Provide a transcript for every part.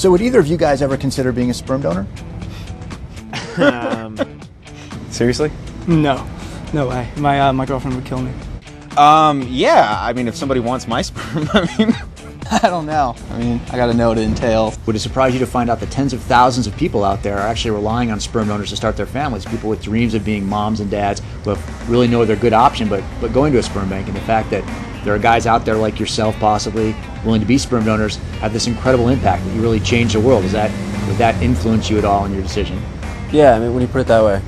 So, would either of you guys ever consider being a sperm donor? um, seriously? No, no way. My uh, my girlfriend would kill me. Um, yeah. I mean, if somebody wants my sperm, I mean, I don't know. I mean, I gotta know what it entails. Would it surprise you to find out that tens of thousands of people out there are actually relying on sperm donors to start their families? People with dreams of being moms and dads who have really no other good option but, but going to a sperm bank. And the fact that there are guys out there like yourself, possibly, willing to be sperm donors, have this incredible impact that you really change the world. Is that, would that influence you at all in your decision? Yeah, I mean, when you put it that way,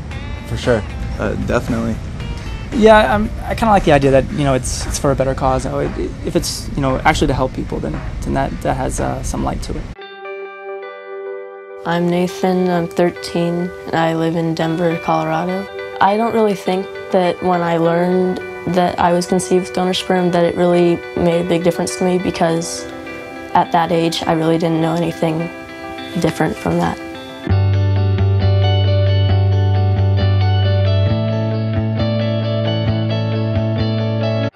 for sure. uh, definitely. Yeah, I'm, I kind of like the idea that you know it's it's for a better cause. You know, it, if it's you know actually to help people, then then that that has uh, some light to it. I'm Nathan, I'm 13, and I live in Denver, Colorado. I don't really think that when I learned that I was conceived with donor sperm that it really made a big difference to me because at that age I really didn't know anything different from that.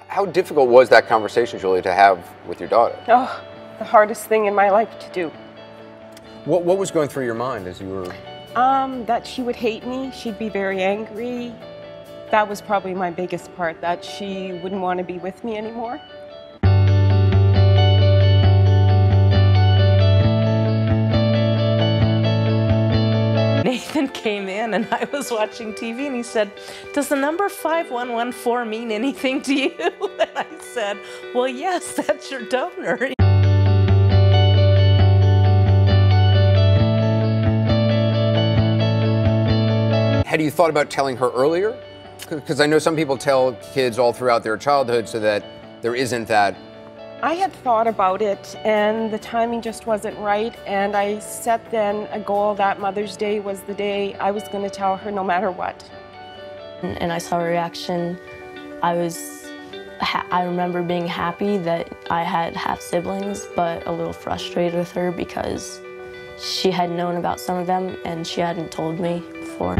How difficult was that conversation, Julia, to have with your daughter? Oh, the hardest thing in my life to do. What, what was going through your mind as you were? Um, that she would hate me, she'd be very angry. That was probably my biggest part, that she wouldn't want to be with me anymore. Nathan came in and I was watching TV and he said, Does the number 5114 mean anything to you? And I said, Well, yes, that's your donor. Had you thought about telling her earlier? Because I know some people tell kids all throughout their childhood so that there isn't that. I had thought about it, and the timing just wasn't right. And I set then a goal that Mother's Day was the day I was going to tell her no matter what. And and I saw her reaction. I was, I remember being happy that I had half siblings, but a little frustrated with her because she had known about some of them and she hadn't told me before.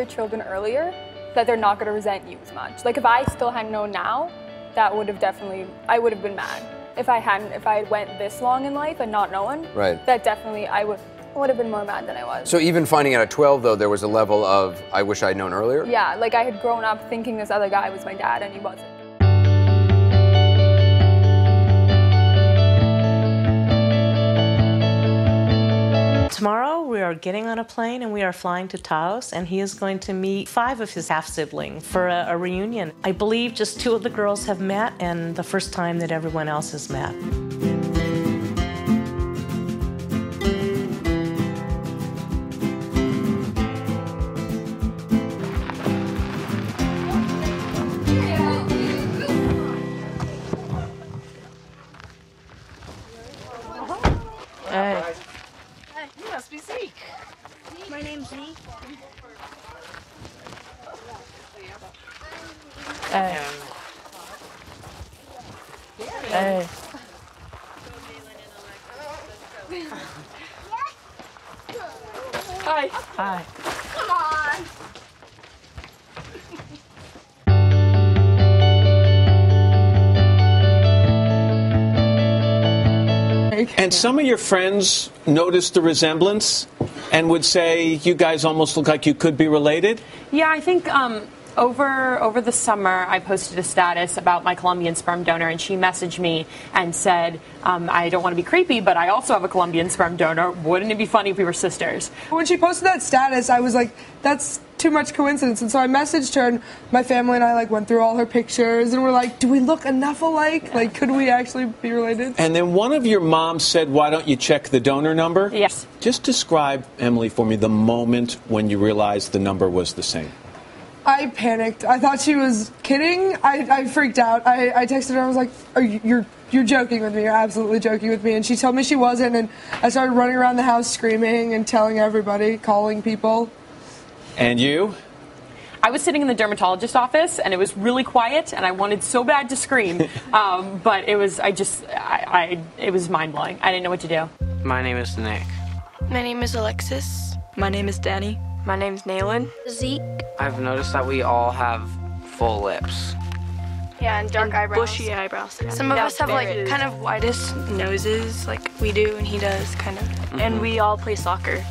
Your children earlier that they're not going to resent you as much. Like if I still had known now, that would have definitely I would have been mad. If I hadn't if I had went this long in life and not known, Right. that definitely I would would have been more mad than I was. So even finding out at 12, though, there was a level of, I wish I'd known earlier? yeah, like I had grown up thinking this other guy was my dad and he wasn't. Are getting on a plane and we are flying to Taos and he is going to meet five of his half siblings for a, a reunion. I believe just two of the girls have met and the first time that everyone else has met. Hey. Hey. Hi. Hi. Come on. And some of your friends noticed the resemblance and would say you guys almost look like you could be related. Yeah, I think um, over over the summer I posted a status about my Colombian sperm donor, and she messaged me and said, um, "I don't want to be creepy, but I also have a Colombian sperm donor. Wouldn't it be funny if we were sisters?" When she posted that status, I was like, that's too much coincidence. And so I messaged her, and my family and I like went through all her pictures, and we're like, do we look enough alike? Like, could we actually be related? And then one of your moms said, Why don't you check the donor number? Yes. Just describe, Emily, for me the moment when you realized the number was the same. I panicked. I thought she was kidding. I, I freaked out. I, I texted her. I was like, Are you, "You're you're joking with me. You're absolutely joking with me." And she told me she wasn't. And I started running around the house screaming and telling everybody, calling people. And you? I was sitting in the dermatologist's office, and it was really quiet, and I wanted so bad to scream, um, but it was I just I, I it was mind blowing. I didn't know what to do. My name is Nick. My name is Alexis. My name is Danny. My name's Naylin. Zeke. I've noticed that we all have full lips. Yeah, and dark eyebrows. Bushy eyebrows. Some of Yeah, us have like very. kind of widest noses, like we do, and he does kind of. And And we all play soccer.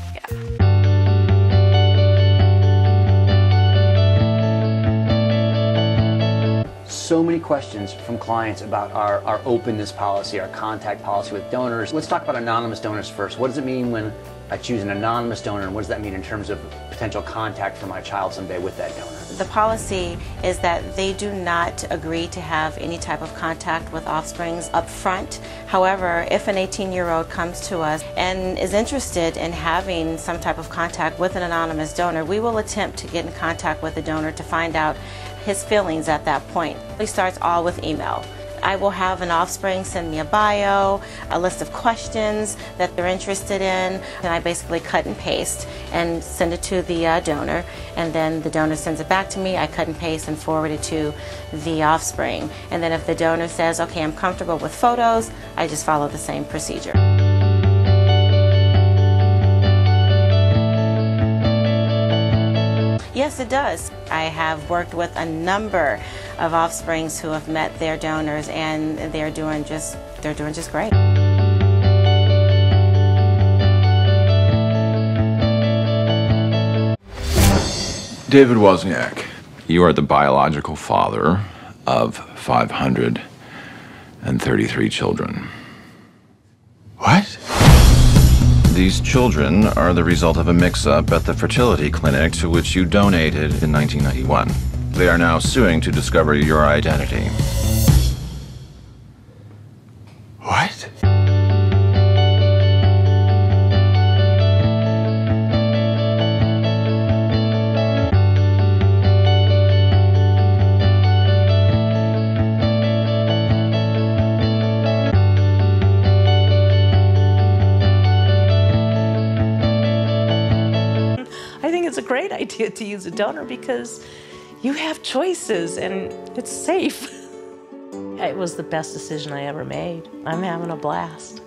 So many questions from clients about our, our openness policy, our contact policy with donors. Let's talk about anonymous donors first. What does it mean when I choose an anonymous donor, and what does that mean in terms of potential contact for my child someday with that donor? The policy is that they do not agree to have any type of contact with offsprings up front. However, if an 18 year old comes to us and is interested in having some type of contact with an anonymous donor, we will attempt to get in contact with the donor to find out his feelings at that point. It starts all with email. I will have an offspring send me a bio, a list of questions that they're interested in, and I basically cut and paste and send it to the uh, donor, and then the donor sends it back to me. I cut and paste and forward it to the offspring. And then if the donor says, okay, I'm comfortable with photos, I just follow the same procedure. Yes, it does. I have worked with a number of offsprings who have met their donors and they're doing just they're doing just great. David Wozniak, you are the biological father of 533 children. What? These children are the result of a mix up at the fertility clinic to which you donated in 1991. They are now suing to discover your identity. I think it's a great idea to use a donor because you have choices and it's safe. It was the best decision I ever made. I'm having a blast.